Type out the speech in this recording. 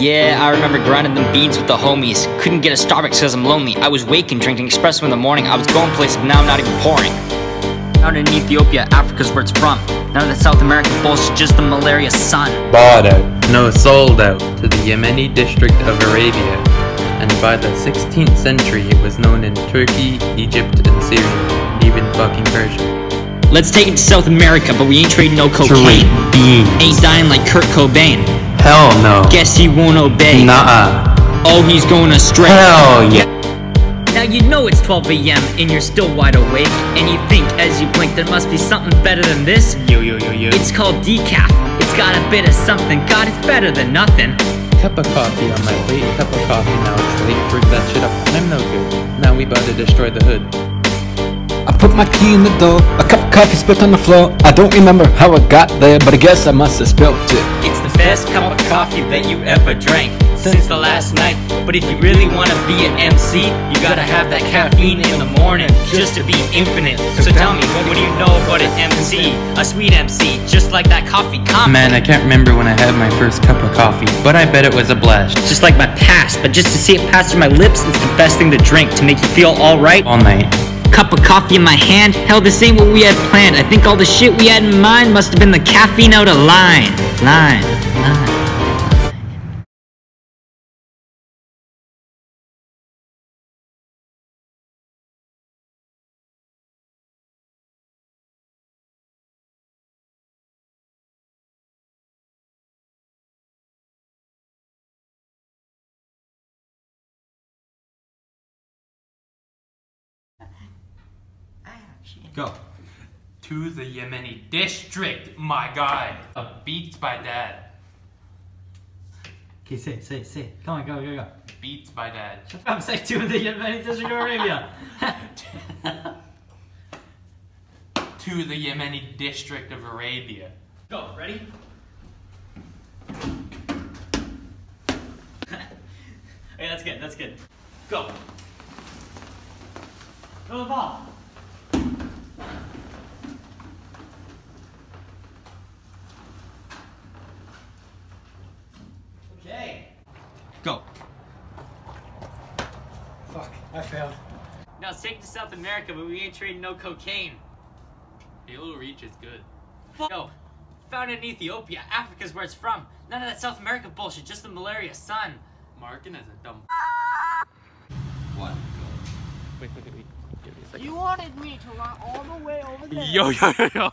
Yeah, I remember grinding them beans with the homies. Couldn't get a Starbucks cause I'm lonely. I was waking, drinking espresso in the morning. I was going places, now I'm not even pouring. Out in Ethiopia, Africa's where it's from. None of the South American bullshit, just the malaria sun. Bought out, no sold out, to the Yemeni district of Arabia. And by the 16th century, it was known in Turkey, Egypt, and Syria, and even fucking Persia. Let's take it to South America, but we ain't trading no cocaine. beans. Ain't dying like Kurt Cobain. Hell no. Guess he won't obey. Nuh-uh. Oh, he's going astray. Hell yeah. Now you know it's 12 a.m. and you're still wide awake, and you think as you blink there must be something better than this. Yo, yo, yo, yo. It's called decaf. It's got a bit of something. God, it's better than nothing. cup of coffee on my plate, cup of coffee, now it's late, break that shit up, I'm no good. Now we about to destroy the hood. I put my key in the door, a cup of coffee spilled on the floor. I don't remember how I got there, but I guess I must have spilled it. It's the best cup of coffee that you ever drank since the last night. But if you really wanna be an MC, you gotta have that caffeine in the morning just to be infinite. So tell me, what do you know about an MC? A sweet MC, just like that coffee comment. Man, I can't remember when I had my first cup of coffee, but I bet it was a blast. Just like my past, but just to see it pass through my lips, it's the best thing to drink to make you feel alright. All night. Cup of coffee in my hand, hell, this ain't what we had planned. I think all the shit we had in mind must have been the caffeine out of line. Line, line. Go. To the Yemeni district, my god. A Beats by Dad. Okay, say, say, say. it. Come on, go, go, go. Beats by Dad. I'm say to the Yemeni District of Arabia. To the Yemeni district of Arabia. go, ready? okay, that's good, that's good. Go. Throw the ball. Okay. Go. Fuck, I failed. Now let's take to South America, but we ain't trading no cocaine. Halo Reach is good. Yo, found in Ethiopia, Africa's where it's from. None of that South America bullshit, just the malaria sun. Markin is a dumb. What? Wait, wait, wait. Give me a second. You wanted me to run all the way over there. Yo, yo, yo, yo.